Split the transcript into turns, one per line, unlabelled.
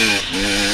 Mm-hmm.